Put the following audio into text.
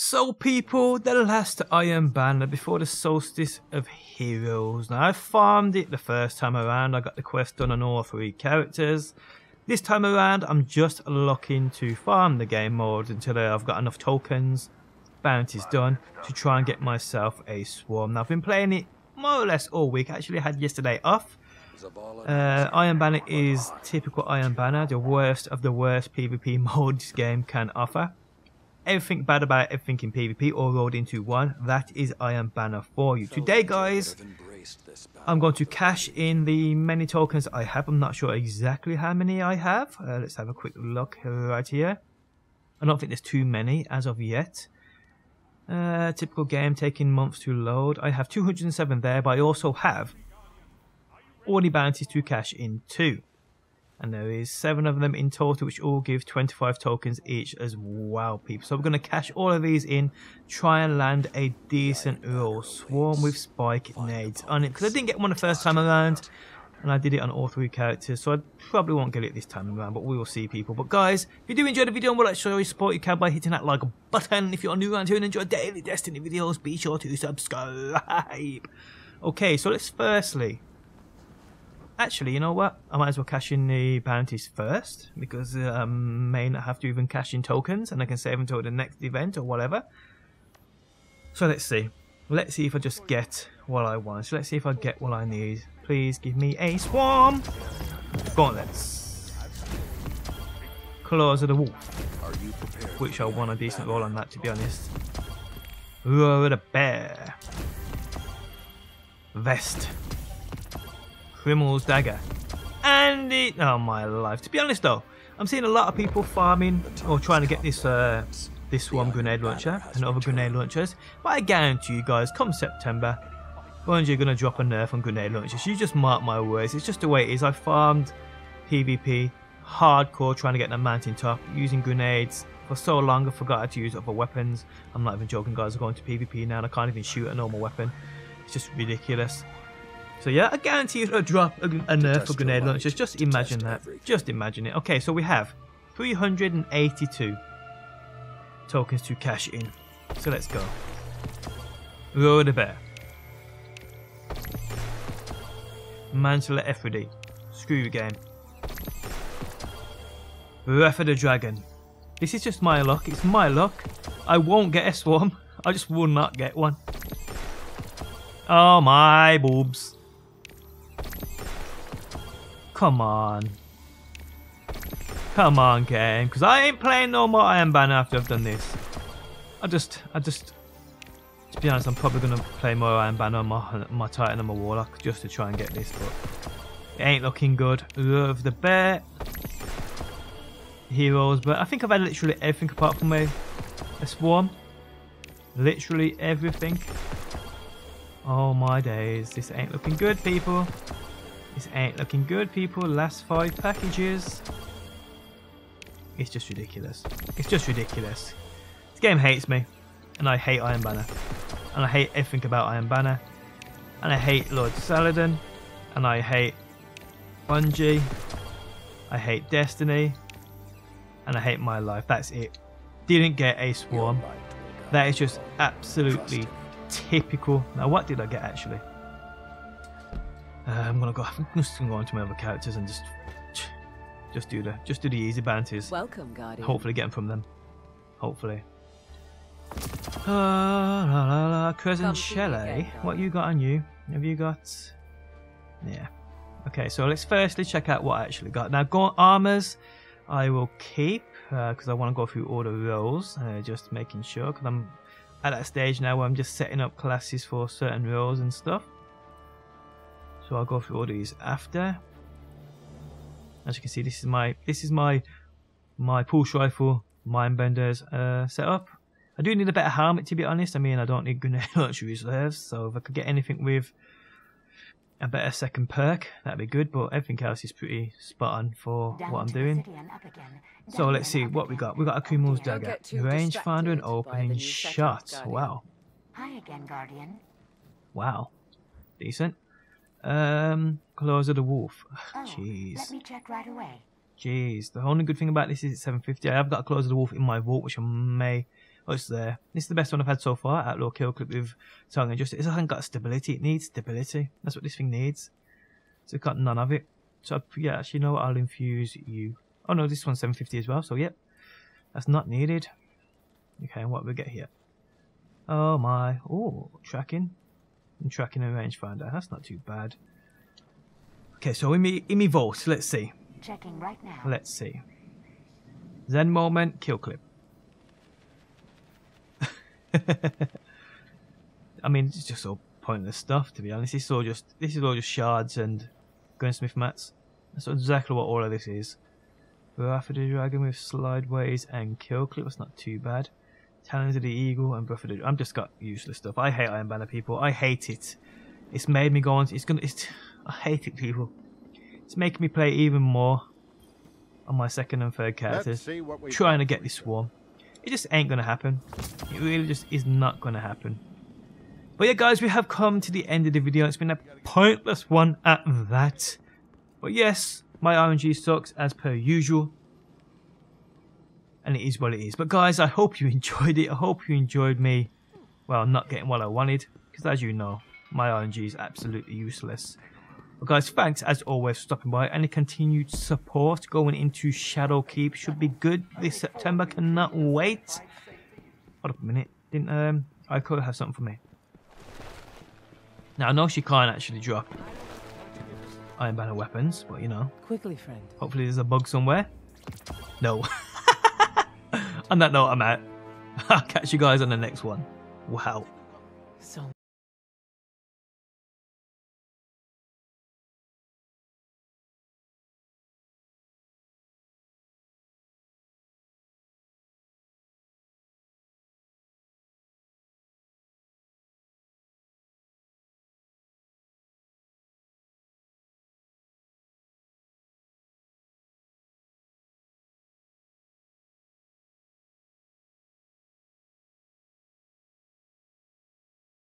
So people, the last Iron Banner before the Solstice of Heroes. Now I farmed it the first time around, I got the quest done on all three characters. This time around I'm just looking to farm the game mode until I've got enough tokens, bounties done, to try and get myself a swarm. Now I've been playing it more or less all week, actually I had yesterday off. Uh, Iron Banner is typical Iron Banner, the worst of the worst PvP modes game can offer everything bad about everything in PvP all rolled into one. That is Iron Banner for you. Today, guys, I'm going to cash in the many tokens I have. I'm not sure exactly how many I have. Uh, let's have a quick look right here. I don't think there's too many as of yet. Uh, typical game taking months to load. I have 207 there, but I also have all the bounties to cash in too and there is seven of them in total which all give 25 tokens each as well people. So we're going to cash all of these in try and land a decent roll swarm with spike nades on it because I didn't get one the first time around and I did it on all three characters so I probably won't get it this time around but we will see people. But guys if you do enjoy the video and would like to show your support you can by hitting that like button. If you're new around here and enjoy daily destiny videos be sure to subscribe. Okay so let's firstly Actually, you know what? I might as well cash in the bounties first because I may not have to even cash in tokens and I can save until the next event or whatever. So let's see. Let's see if I just get what I want. So let's see if I get what I need. Please give me a swarm. Gauntlets. Claws of the Wolf. Which I want a decent roll on that to be honest. Roar the Bear. Vest. Grimmel's Dagger. And it... Oh my life. To be honest though, I'm seeing a lot of people farming or trying to get this uh, this one grenade launcher and other grenade launchers. But I guarantee you guys, come September, Bungie are going to drop a nerf on grenade launchers. You just mark my words. It's just the way it is. I farmed PvP hardcore trying to get that mountain top using grenades for so long I forgot how to use other weapons. I'm not even joking guys, I'm going to PvP now and I can't even shoot a normal weapon. It's just ridiculous. So yeah, I guarantee it'll drop a, a nerf for grenade launchers. Just imagine that. Just imagine it. Okay, so we have 382 tokens to cash in. So let's go. Roar the bear. Mantle of Ephraim. Screw the game. Wrath of the Dragon. This is just my luck. It's my luck. I won't get a swarm. I just will not get one. Oh my boobs. Come on. Come on, game. Because I ain't playing no more Iron Banner after I've done this. I just, I just, to be honest, I'm probably going to play more Iron Banner on my, my Titan and my Warlock just to try and get this, but it ain't looking good. Love the Bear. Heroes, but I think I've had literally everything apart from a, a Swarm. Literally everything. Oh my days, this ain't looking good, people. This ain't looking good, people. Last five packages. It's just ridiculous. It's just ridiculous. This game hates me. And I hate Iron Banner. And I hate everything about Iron Banner. And I hate Lord Saladin. And I hate Bungie. I hate Destiny. And I hate my life. That's it. Didn't get a swarm. That is just absolutely typical. Now what did I get actually? Uh, I'm gonna go. I'm just gonna go into my other characters and just, just do the, just do the easy bounties. Welcome, Guardian. Hopefully, get them from them. Hopefully. La la la la. Crescent Shelley. What you got on you? Have you got? Yeah. Okay, so let's firstly check out what I actually got. Now, Gaunt armors, I will keep because uh, I want to go through all the roles. Uh, just making sure because I'm at that stage now where I'm just setting up classes for certain roles and stuff. So I'll go through all these after. As you can see, this is my this is my my pulse rifle mindbenders uh, setup. I do need a better helmet to be honest. I mean, I don't need grenade launcher reserves, so if I could get anything with a better second perk, that'd be good. But everything else is pretty spot on for Down what I'm doing. So let's see what we got. We got a Akuma's dagger, rangefinder, and opening shot. Wow. Hi again, Guardian. Wow, decent. Um, Claws of the Wolf. Oh, Jeez. let me check right away. Jeez. The only good thing about this is it's 750. I have got Claws of the Wolf in my vault, which I may, Oh, it's there. This is the best one I've had so far. Outlaw kill clip with tongue and justice. It hasn't got stability. It needs stability. That's what this thing needs. So it's got none of it. So yeah, actually, you know what? I'll infuse you. Oh no, this one's 750 as well. So yep, that's not needed. Okay, and what we get here? Oh my! Oh, tracking and tracking and rangefinder. That's not too bad. Okay, so in me in me vault, let's see. Checking right now. Let's see. Zen moment, kill clip. I mean, it's just all pointless stuff to be honest. This is all just this is all just shards and gunsmith mats. That's exactly what all of this is. Breath of the Dragon with slideways and kill clip. That's not too bad. Talons of the Eagle and Breath of the. I'm just got useless stuff. I hate Iron Banner people. I hate it. It's made me go on. It's gonna. It's. I hate it, people. It's making me play even more on my second and third characters, trying to get this swarm. It just ain't gonna happen. It really just is not gonna happen. But yeah, guys, we have come to the end of the video. It's been a pointless one at that. But yes, my RNG sucks as per usual. And it is what it is. But guys, I hope you enjoyed it. I hope you enjoyed me, well, not getting what I wanted. Because as you know, my RNG is absolutely useless. But guys, thanks as always for stopping by. Any continued support going into Shadowkeep should be good this September. Cannot wait. Hold up a minute. Didn't um I could have something for me. Now I know she can't actually drop Iron Banner weapons, but you know. Quickly, friend. Hopefully there's a bug somewhere. No. on that note, I'm out. I'll catch you guys on the next one. Wow. So